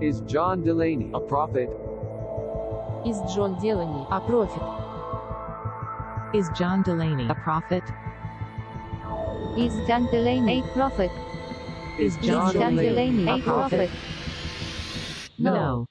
Is John Delaney a prophet? Is John Delaney a prophet? Is John Delaney a prophet? Is John Delaney a prophet? Is John Delaney a prophet? No.